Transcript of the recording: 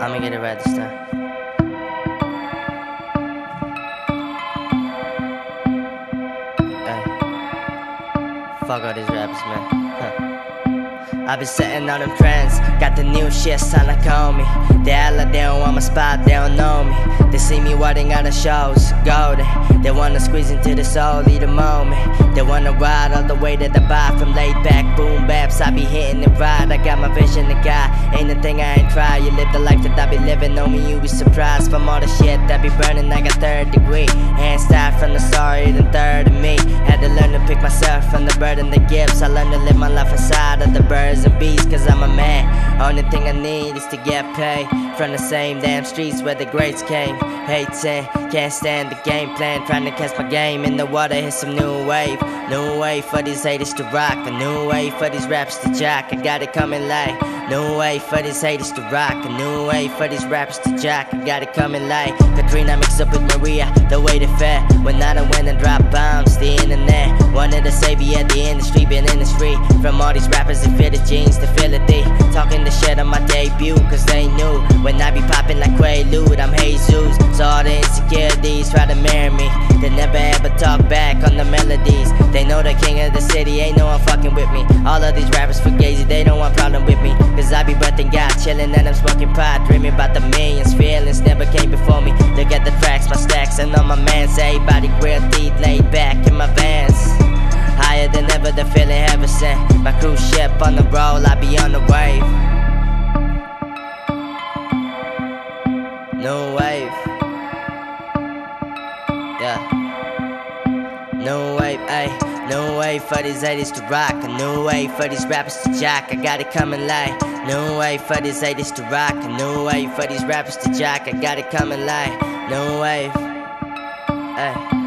I'ma get it right this time. Hey. Fuck all these rappers, man. Huh. I been setting on them trends, got the new shit sound like homie. They act like they don't want my spot, they don't know me. They see me walking out of shows, golden. They wanna squeeze into the soul, lead the moment. They wanna ride all the way to the boom baps. I be hitting it right, I got my vision to guide. Ain't a thing I ain't try. You live the life that I be living, know me, you be surprised from all the shit that be burning. I got third degree, hands tied from pick myself from the burden that gives. I learn to live my life inside of the birds and bees, cause I'm a man. Only thing I need is to get paid from the same damn streets where the greats came. Hating, can't stand the game plan. Trying to catch my game in the water, hit some new wave. New wave for these haters to rock. A new wave for these raps to jack. I got it coming late. New wave for these haters to rock. A new wave for these rappers to jack. I got it coming late. Katrina mixed up with Maria, the way they fed. When I done went and internet. To at the industry, been in the street. From all these rappers that fit the jeans to it. Talking the shit on my debut, cause they knew. When I be popping like Quaalude, I'm Jesus. So all the insecurities try to marry me. They never ever talk back on the melodies. They know the king of the city, ain't no one fucking with me. All of these rappers for fugazi, they don't want problem with me. Cause I be breathing God, chillin' and I'm smoking pot. Dreaming about the millions, feelings never came before me. Look at the tracks, my stacks, and all my mans. Everybody real deep, laid back in my vans. Ever, the feeling heaven sent. My cruise ship on the roll, I be on the wave. New wave. Yeah. New wave, ayy. New wave for these 80s to rock. A new wave for these rappers to jack. I got it coming late. New wave for these 80s to rock. A new wave for these rappers to jack. I got it coming late. New wave. Ayy.